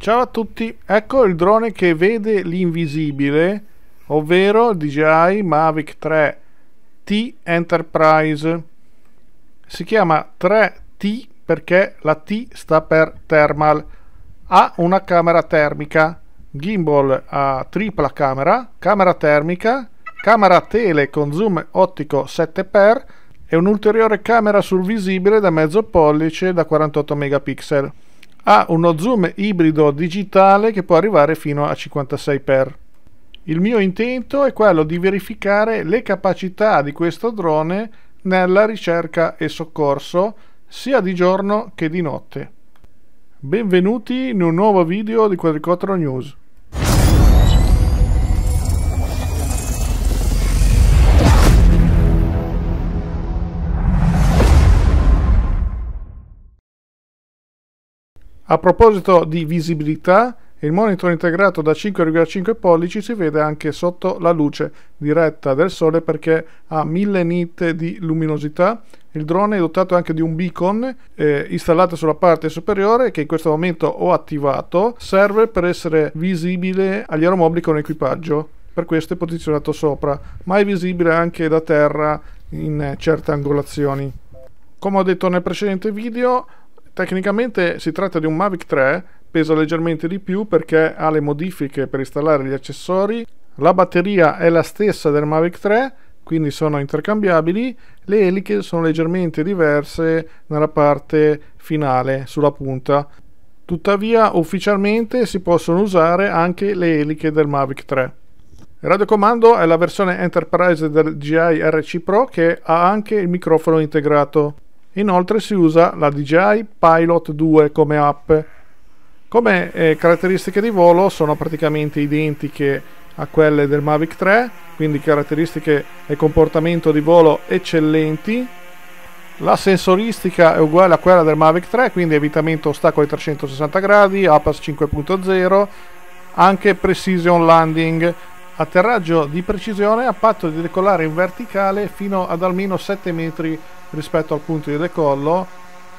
Ciao a tutti, ecco il drone che vede l'invisibile, ovvero il DJI Mavic 3 T Enterprise. Si chiama 3T perché la T sta per thermal. Ha una camera termica, gimbal a tripla camera, camera termica, camera tele con zoom ottico 7x e un'ulteriore camera sul visibile da mezzo pollice da 48 megapixel ha uno zoom ibrido digitale che può arrivare fino a 56x. Il mio intento è quello di verificare le capacità di questo drone nella ricerca e soccorso sia di giorno che di notte. Benvenuti in un nuovo video di Quadricottero News. A proposito di visibilità, il monitor integrato da 5,5 pollici si vede anche sotto la luce diretta del sole perché ha 1000 nit di luminosità. Il drone è dotato anche di un beacon eh, installato sulla parte superiore che in questo momento ho attivato. Serve per essere visibile agli aeromobili con equipaggio. Per questo è posizionato sopra, ma è visibile anche da terra in certe angolazioni. Come ho detto nel precedente video, Tecnicamente si tratta di un Mavic 3, pesa leggermente di più perché ha le modifiche per installare gli accessori, la batteria è la stessa del Mavic 3, quindi sono intercambiabili, le eliche sono leggermente diverse nella parte finale, sulla punta. Tuttavia ufficialmente si possono usare anche le eliche del Mavic 3. Il radiocomando è la versione Enterprise del GI RC Pro che ha anche il microfono integrato. Inoltre si usa la DJI Pilot 2 come app. Come eh, caratteristiche di volo sono praticamente identiche a quelle del Mavic 3, quindi caratteristiche e comportamento di volo eccellenti. La sensoristica è uguale a quella del Mavic 3, quindi evitamento ostacoli 360 gradi, APAS 5.0, anche precision landing, atterraggio di precisione a patto di decollare in verticale fino ad almeno 7 metri rispetto al punto di decollo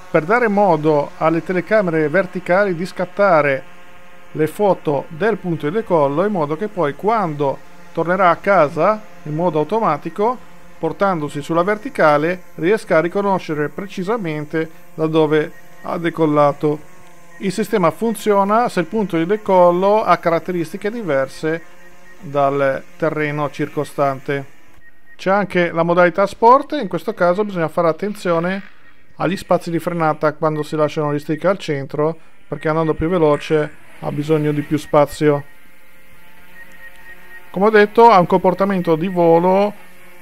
per dare modo alle telecamere verticali di scattare le foto del punto di decollo in modo che poi quando tornerà a casa in modo automatico portandosi sulla verticale riesca a riconoscere precisamente da dove ha decollato. Il sistema funziona se il punto di decollo ha caratteristiche diverse dal terreno circostante. C'è anche la modalità sport, in questo caso bisogna fare attenzione agli spazi di frenata quando si lasciano gli stick al centro, perché andando più veloce ha bisogno di più spazio. Come ho detto, ha un comportamento di volo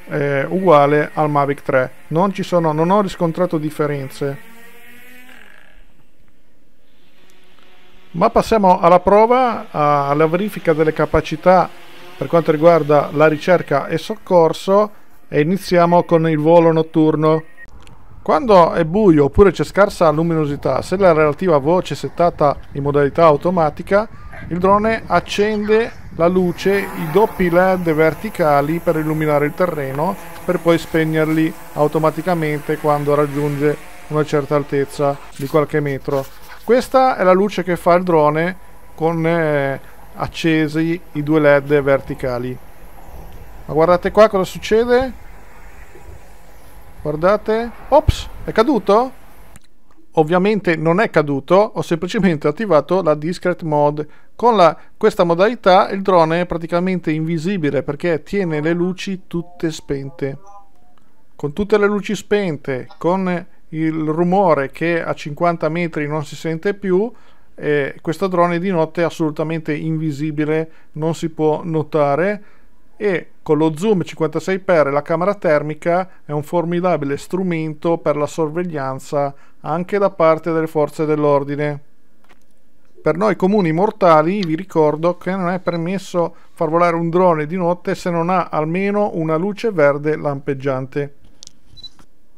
eh, uguale al Mavic 3. Non, sono, non ho riscontrato differenze. Ma passiamo alla prova, alla verifica delle capacità per quanto riguarda la ricerca e soccorso e iniziamo con il volo notturno. Quando è buio oppure c'è scarsa luminosità, se la relativa voce è settata in modalità automatica, il drone accende la luce, i doppi LED verticali per illuminare il terreno, per poi spegnerli automaticamente quando raggiunge una certa altezza di qualche metro. Questa è la luce che fa il drone con eh, accesi i due led verticali. Ma guardate qua cosa succede? Guardate. Ops è caduto? Ovviamente non è caduto ho semplicemente attivato la discrete mode. Con la, questa modalità il drone è praticamente invisibile perché tiene le luci tutte spente. Con tutte le luci spente con il rumore che a 50 metri non si sente più eh, questo drone di notte è assolutamente invisibile, non si può notare e con lo zoom 56x e la camera termica è un formidabile strumento per la sorveglianza anche da parte delle forze dell'ordine. Per noi comuni mortali vi ricordo che non è permesso far volare un drone di notte se non ha almeno una luce verde lampeggiante.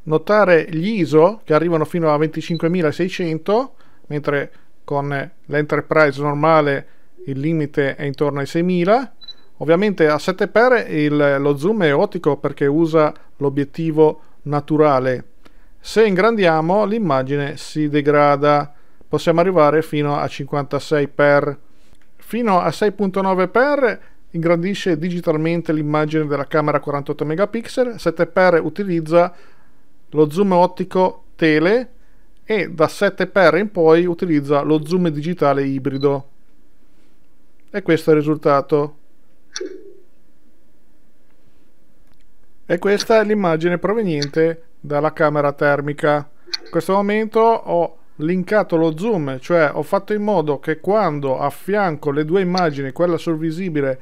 Notare gli ISO che arrivano fino a 25600 mentre con l'Enterprise normale il limite è intorno ai 6000 ovviamente a 7x il, lo zoom è ottico perché usa l'obiettivo naturale. Se ingrandiamo l'immagine si degrada. Possiamo arrivare fino a 56 x fino a 6.9 x ingrandisce digitalmente l'immagine della camera 48 megapixel. 7 x utilizza lo zoom ottico tele e da 7 x in poi utilizza lo zoom digitale ibrido. E questo è il risultato. E questa è l'immagine proveniente dalla camera termica. In questo momento ho linkato lo zoom cioè ho fatto in modo che quando affianco le due immagini quella sul visibile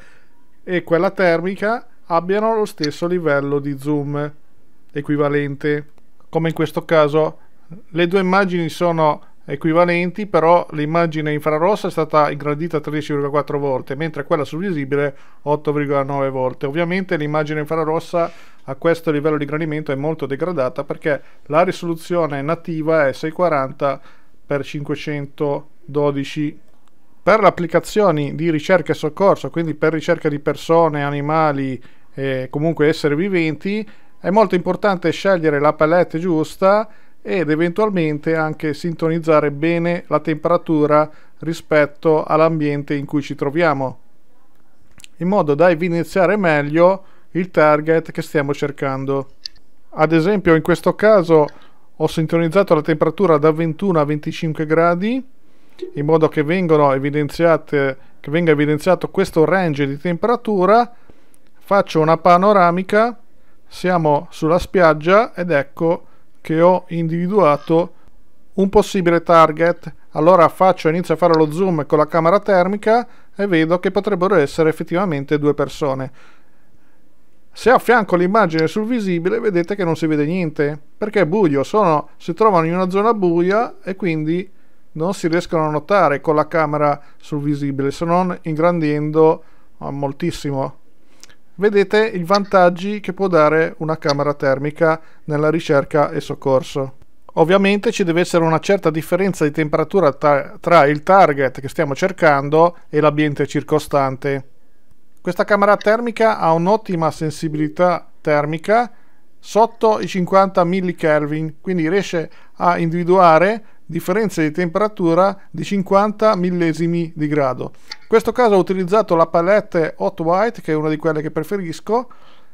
e quella termica abbiano lo stesso livello di zoom equivalente come in questo caso le due immagini sono equivalenti, però l'immagine infrarossa è stata ingrandita 13,4 volte, mentre quella sul visibile 8,9 volte. Ovviamente l'immagine infrarossa a questo livello di ingrandimento è molto degradata perché la risoluzione nativa è 640 x 512 per le applicazioni di ricerca e soccorso, quindi per ricerca di persone, animali e comunque esseri viventi, è molto importante scegliere la palette giusta ed eventualmente anche sintonizzare bene la temperatura rispetto all'ambiente in cui ci troviamo, in modo da evidenziare meglio il target che stiamo cercando. Ad esempio in questo caso ho sintonizzato la temperatura da 21 a 25 gradi in modo che, che venga evidenziato questo range di temperatura faccio una panoramica siamo sulla spiaggia ed ecco che ho individuato un possibile target. Allora faccio, inizio a fare lo zoom con la camera termica e vedo che potrebbero essere effettivamente due persone. Se affianco l'immagine sul visibile vedete che non si vede niente perché è buio, sono, si trovano in una zona buia e quindi non si riescono a notare con la camera sul visibile se non ingrandendo ah, moltissimo vedete i vantaggi che può dare una camera termica nella ricerca e soccorso. Ovviamente ci deve essere una certa differenza di temperatura tra, tra il target che stiamo cercando e l'ambiente circostante. Questa camera termica ha un'ottima sensibilità termica sotto i 50 millikelvin, quindi riesce a individuare differenze di temperatura di 50 millesimi di grado. In questo caso ho utilizzato la palette Hot White, che è una di quelle che preferisco,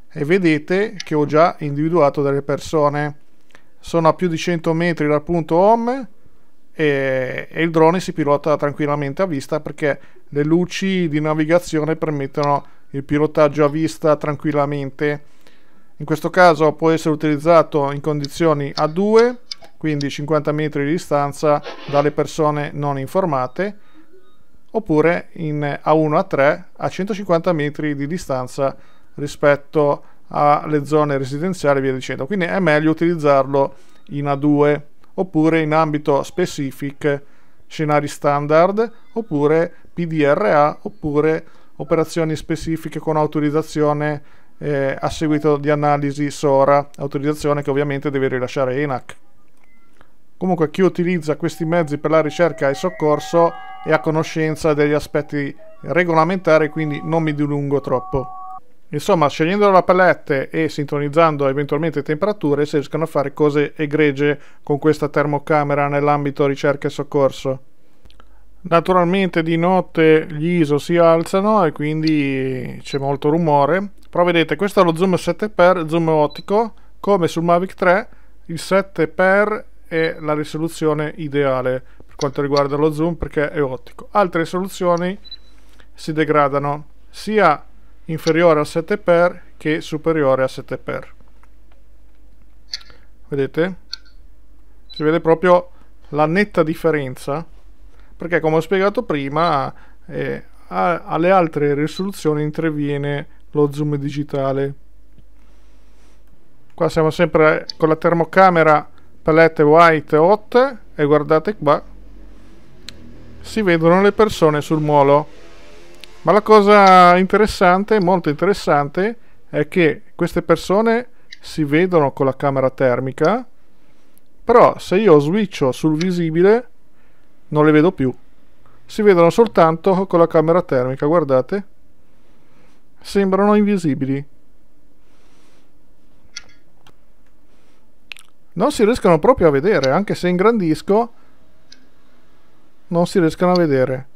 e vedete che ho già individuato delle persone. Sono a più di 100 metri dal punto home e, e il drone si pilota tranquillamente a vista perché le luci di navigazione permettono il pilotaggio a vista tranquillamente. In questo caso può essere utilizzato in condizioni A2 quindi 50 metri di distanza dalle persone non informate, oppure in A1 A3 a 150 metri di distanza rispetto alle zone residenziali e via dicendo. Quindi è meglio utilizzarlo in A2 oppure in ambito specific scenari standard oppure PDRA oppure operazioni specifiche con autorizzazione eh, a seguito di analisi SORA, autorizzazione che ovviamente deve rilasciare ENAC. Comunque chi utilizza questi mezzi per la ricerca e soccorso è a conoscenza degli aspetti regolamentari, quindi non mi dilungo troppo. Insomma, scegliendo la palette e sintonizzando eventualmente temperature si riescono a fare cose egregie con questa termocamera nell'ambito ricerca e soccorso. Naturalmente di notte gli ISO si alzano e quindi c'è molto rumore, però vedete questo è lo zoom 7x, zoom ottico, come sul Mavic 3 il 7x è la risoluzione ideale per quanto riguarda lo zoom perché è ottico. Altre risoluzioni si degradano sia inferiore a 7x che superiore a 7x. Vedete? Si vede proprio la netta differenza perché come ho spiegato prima eh, alle altre risoluzioni interviene lo zoom digitale. Qua siamo sempre con la termocamera palette white hot e guardate qua si vedono le persone sul molo. Ma la cosa interessante molto interessante è che queste persone si vedono con la camera termica però se io switcho sul visibile non le vedo più. Si vedono soltanto con la camera termica guardate. Sembrano invisibili non si riescono proprio a vedere, anche se ingrandisco non si riescono a vedere.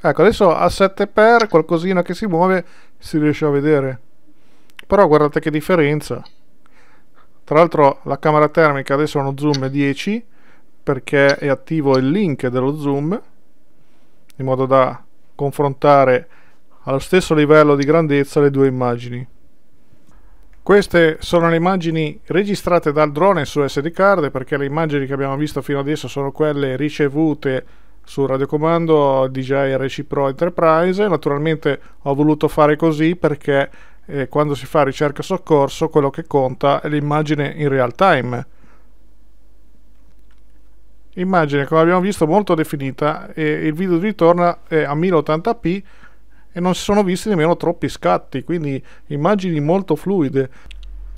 Ecco, adesso a 7x qualcosina che si muove si riesce a vedere. Però guardate che differenza. Tra l'altro la camera termica adesso ha uno zoom 10 perché è attivo il link dello zoom in modo da confrontare allo stesso livello di grandezza le due immagini. Queste sono le immagini registrate dal drone su SD card perché le immagini che abbiamo visto fino adesso sono quelle ricevute sul radiocomando DJI RC Pro Enterprise. Naturalmente ho voluto fare così perché eh, quando si fa ricerca e soccorso quello che conta è l'immagine in real time. Immagine come abbiamo visto molto definita e il video di ritorno è a 1080p e non si sono visti nemmeno troppi scatti, quindi immagini molto fluide.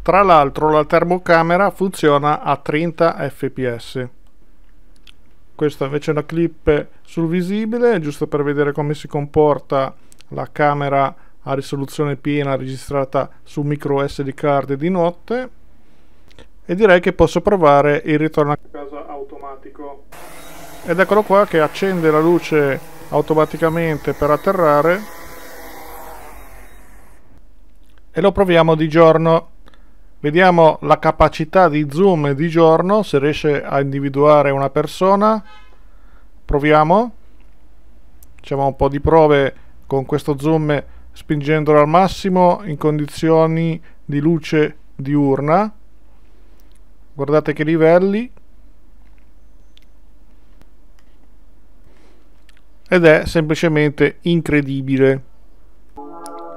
Tra l'altro la termocamera funziona a 30 fps. Questa invece è una clip sul visibile, giusto per vedere come si comporta la camera a risoluzione piena registrata su micro SD card di notte e direi che posso provare il ritorno a casa automatico ed eccolo qua che accende la luce automaticamente per atterrare e lo proviamo di giorno. Vediamo la capacità di zoom di giorno se riesce a individuare una persona. Proviamo. Facciamo un po' di prove con questo zoom spingendolo al massimo in condizioni di luce diurna. Guardate che livelli. Ed è semplicemente incredibile.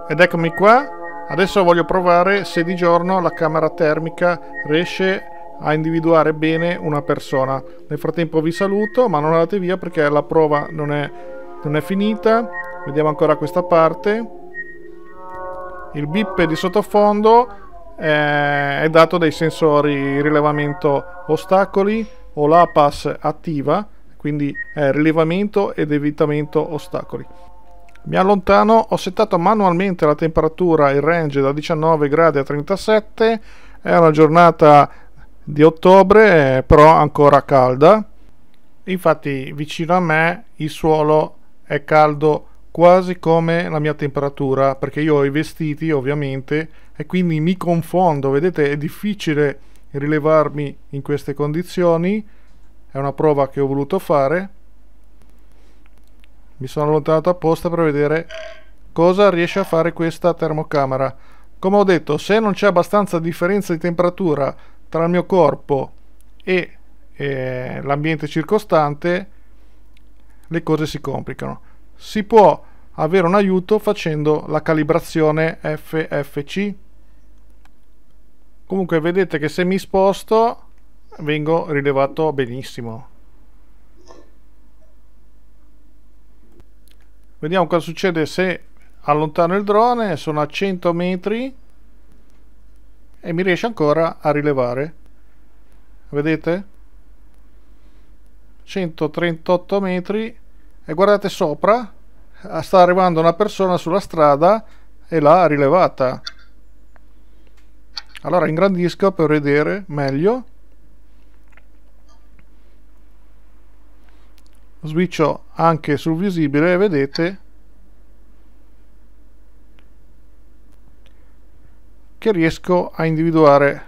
Ed eccomi qua adesso voglio provare se di giorno la camera termica riesce a individuare bene una persona. Nel frattempo vi saluto ma non andate via perché la prova non è, non è finita. Vediamo ancora questa parte. Il bip di sottofondo è dato dai sensori rilevamento ostacoli o l'APAS attiva, quindi è rilevamento ed evitamento ostacoli. Mi allontano, ho settato manualmente la temperatura, il range da 19 gradi a 37, è una giornata di ottobre, però ancora calda. Infatti vicino a me il suolo è caldo quasi come la mia temperatura perché io ho i vestiti ovviamente e quindi mi confondo. Vedete è difficile rilevarmi in queste condizioni. È una prova che ho voluto fare mi sono allontanato apposta per vedere cosa riesce a fare questa termocamera come ho detto se non c'è abbastanza differenza di temperatura tra il mio corpo e eh, l'ambiente circostante le cose si complicano si può avere un aiuto facendo la calibrazione FFC. Comunque vedete che se mi sposto vengo rilevato benissimo. Vediamo cosa succede se allontano il drone, sono a 100 metri e mi riesce ancora a rilevare. Vedete? 138 metri e guardate sopra sta arrivando una persona sulla strada e l'ha rilevata allora ingrandisco per vedere meglio switcho anche sul visibile vedete? Che riesco a individuare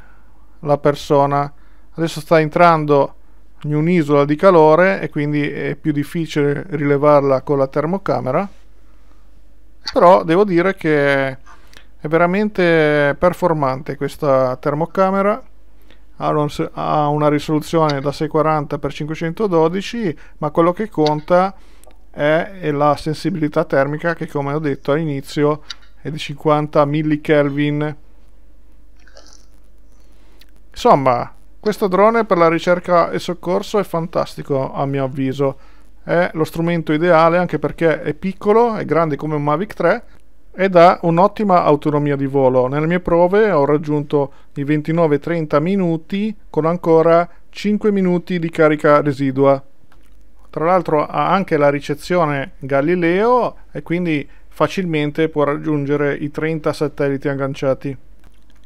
la persona. Adesso sta entrando in un'isola di calore e quindi è più difficile rilevarla con la termocamera. Però devo dire che è veramente performante questa termocamera ha una risoluzione da 640 x 512 ma quello che conta è la sensibilità termica che come ho detto all'inizio è di 50 millikelvin insomma questo drone per la ricerca e soccorso è fantastico a mio avviso. È lo strumento ideale anche perché è piccolo, è grande come un Mavic 3 ed ha un'ottima autonomia di volo. Nelle mie prove ho raggiunto i 29-30 minuti con ancora 5 minuti di carica residua. Tra l'altro ha anche la ricezione Galileo e quindi facilmente può raggiungere i 30 satelliti agganciati.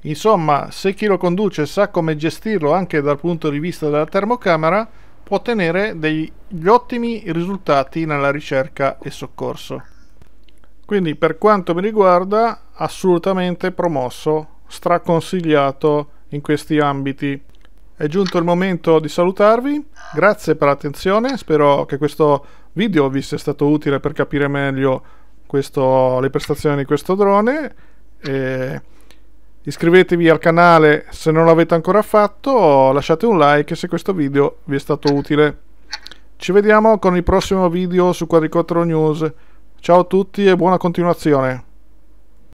Insomma, se chi lo conduce sa come gestirlo anche dal punto di vista della termocamera, può ottenere degli ottimi risultati nella ricerca e soccorso. Quindi per quanto mi riguarda assolutamente promosso, straconsigliato in questi ambiti. È giunto il momento di salutarvi, grazie per l'attenzione, spero che questo video vi sia stato utile per capire meglio questo, le prestazioni di questo drone. E iscrivetevi al canale se non l'avete ancora fatto, lasciate un like se questo video vi è stato utile. Ci vediamo con il prossimo video su Quadricottero News. Ciao a tutti e buona continuazione.